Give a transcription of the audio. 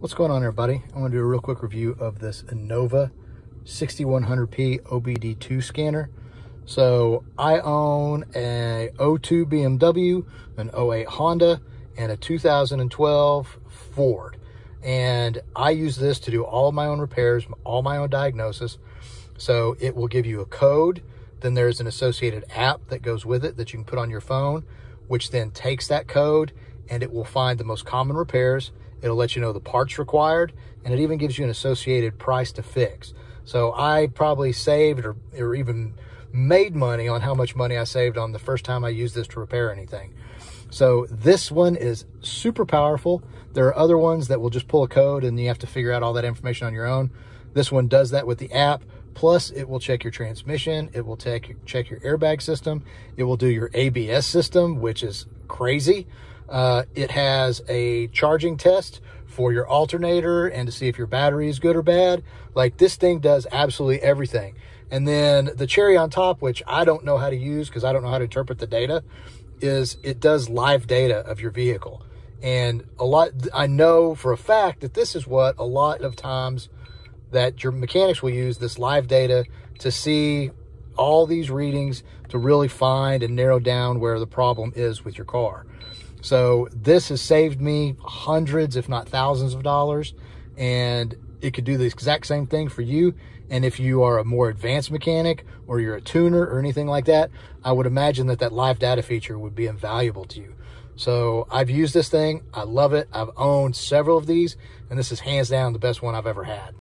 What's going on everybody? I want to do a real quick review of this Innova 6100p OBD2 scanner. So I own a 02 BMW, an 08 Honda, and a 2012 Ford. And I use this to do all my own repairs, all my own diagnosis. So it will give you a code. Then there's an associated app that goes with it that you can put on your phone, which then takes that code and it will find the most common repairs It'll let you know the parts required, and it even gives you an associated price to fix. So I probably saved or, or even made money on how much money I saved on the first time I used this to repair anything. So this one is super powerful. There are other ones that will just pull a code and you have to figure out all that information on your own. This one does that with the app. Plus, it will check your transmission. It will check, check your airbag system. It will do your ABS system, which is crazy. Uh, it has a charging test for your alternator and to see if your battery is good or bad. Like this thing does absolutely everything. And then the cherry on top, which I don't know how to use because I don't know how to interpret the data, is it does live data of your vehicle. And a lot, I know for a fact that this is what a lot of times that your mechanics will use this live data to see all these readings to really find and narrow down where the problem is with your car. So this has saved me hundreds, if not thousands of dollars. And it could do the exact same thing for you. And if you are a more advanced mechanic or you're a tuner or anything like that, I would imagine that that live data feature would be invaluable to you. So I've used this thing. I love it. I've owned several of these and this is hands down the best one I've ever had.